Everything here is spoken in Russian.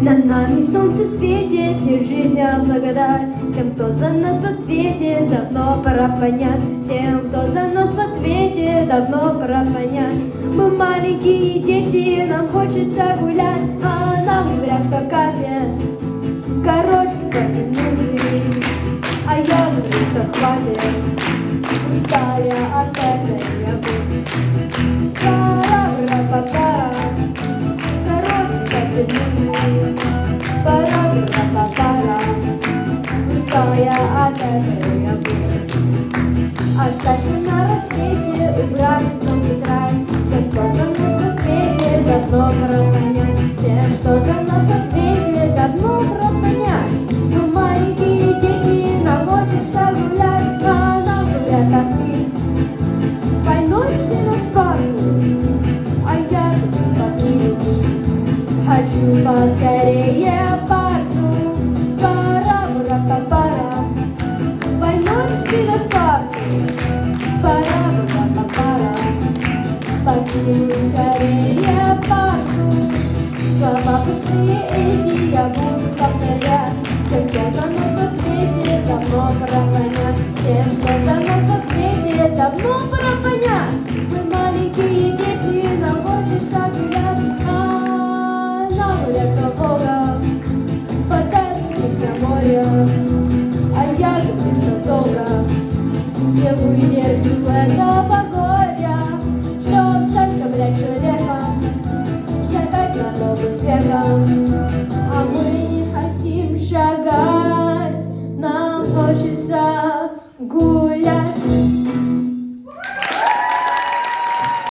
На нами солнце светит, и жизнь благодать. Тем, кто за нас в ответе, давно пора понять. Тем, кто за нас в ответе, давно пора понять. Мы маленькие дети, нам хочется гулять. А нам говорят, что Катя Короче, потянули А я говорю, что хватит. Устали от этой обуви Пара-пара-пара Короче, потянули Пара-пара-пара Устая от этой обуви Остаться на рассвете, убрать сон тетрадь. Тем, кто за нас в ответе, давно пора понять. Тем, кто за нас в ответе, давно пора понять. Мы маленькие дети, нам хочется гулять А нам говорят, а мы Войной шли на спарку А я тут попились Хочу поскорее парту порту, скорее порту. Слова пустые эти я буду повторять, Тем, кто за нас в ответе давно пора понять, Тем, кто за нас в ответе давно пора понять. Мы маленькие дети, нам хочется гулять, А на море кто Бога, подать на море, А я люблю, что долго, не выдержу этого года. гулять.